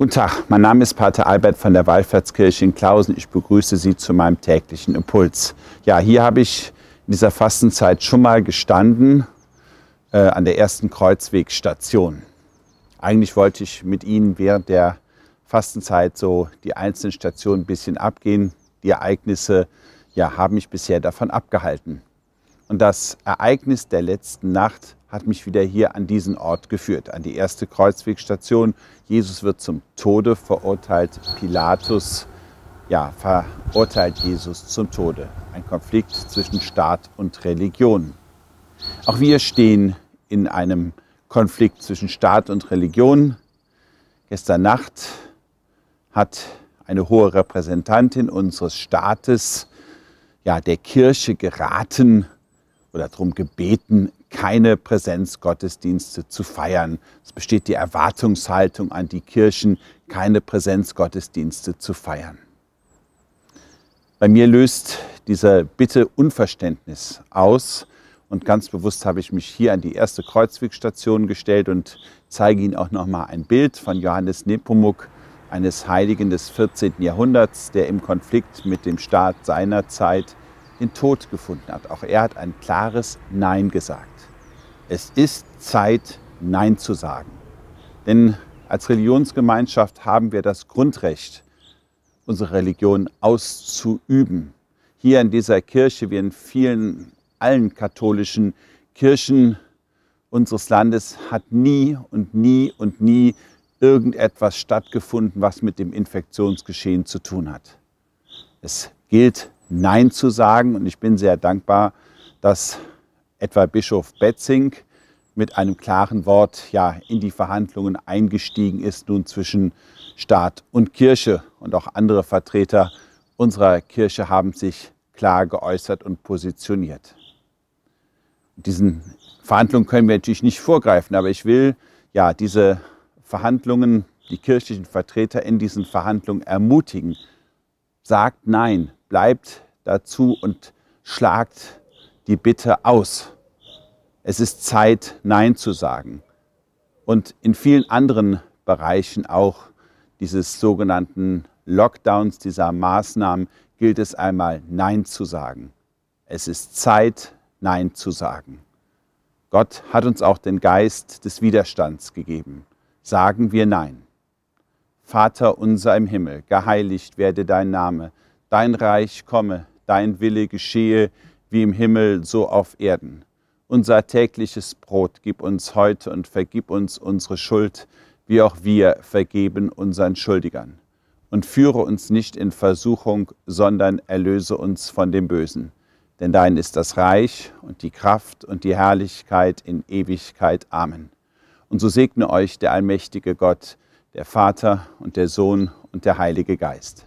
Guten Tag, mein Name ist Pater Albert von der Wallfahrtskirche in Klausen. Ich begrüße Sie zu meinem täglichen Impuls. Ja, hier habe ich in dieser Fastenzeit schon mal gestanden äh, an der ersten Kreuzwegstation. Eigentlich wollte ich mit Ihnen während der Fastenzeit so die einzelnen Stationen ein bisschen abgehen. Die Ereignisse ja, haben mich bisher davon abgehalten. Und das Ereignis der letzten Nacht hat mich wieder hier an diesen Ort geführt, an die erste Kreuzwegstation. Jesus wird zum Tode verurteilt. Pilatus ja, verurteilt Jesus zum Tode. Ein Konflikt zwischen Staat und Religion. Auch wir stehen in einem Konflikt zwischen Staat und Religion. Gestern Nacht hat eine hohe Repräsentantin unseres Staates, ja, der Kirche geraten oder darum gebeten, keine Präsenzgottesdienste zu feiern. Es besteht die Erwartungshaltung an die Kirchen, keine Präsenzgottesdienste zu feiern. Bei mir löst diese Bitte Unverständnis aus und ganz bewusst habe ich mich hier an die erste Kreuzwegstation gestellt und zeige Ihnen auch noch mal ein Bild von Johannes Nepomuk, eines Heiligen des 14. Jahrhunderts, der im Konflikt mit dem Staat seiner Zeit den Tod gefunden hat. Auch er hat ein klares Nein gesagt. Es ist Zeit, Nein zu sagen. Denn als Religionsgemeinschaft haben wir das Grundrecht, unsere Religion auszuüben. Hier in dieser Kirche, wie in vielen, allen katholischen Kirchen unseres Landes, hat nie und nie und nie irgendetwas stattgefunden, was mit dem Infektionsgeschehen zu tun hat. Es gilt Nein zu sagen und ich bin sehr dankbar, dass etwa Bischof Betzing mit einem klaren Wort ja in die Verhandlungen eingestiegen ist nun zwischen Staat und Kirche und auch andere Vertreter unserer Kirche haben sich klar geäußert und positioniert. Diesen Verhandlungen können wir natürlich nicht vorgreifen, aber ich will ja diese Verhandlungen, die kirchlichen Vertreter in diesen Verhandlungen ermutigen. Sagt Nein, bleibt dazu und schlagt die Bitte aus. Es ist Zeit, Nein zu sagen. Und in vielen anderen Bereichen auch dieses sogenannten Lockdowns, dieser Maßnahmen, gilt es einmal Nein zu sagen. Es ist Zeit, Nein zu sagen. Gott hat uns auch den Geist des Widerstands gegeben. Sagen wir Nein. Vater unser im Himmel, geheiligt werde dein Name, dein Reich komme, dein Wille geschehe, wie im Himmel, so auf Erden. Unser tägliches Brot gib uns heute und vergib uns unsere Schuld, wie auch wir vergeben unseren Schuldigern. Und führe uns nicht in Versuchung, sondern erlöse uns von dem Bösen. Denn dein ist das Reich und die Kraft und die Herrlichkeit in Ewigkeit. Amen. Und so segne euch der allmächtige Gott, der Vater und der Sohn und der Heilige Geist.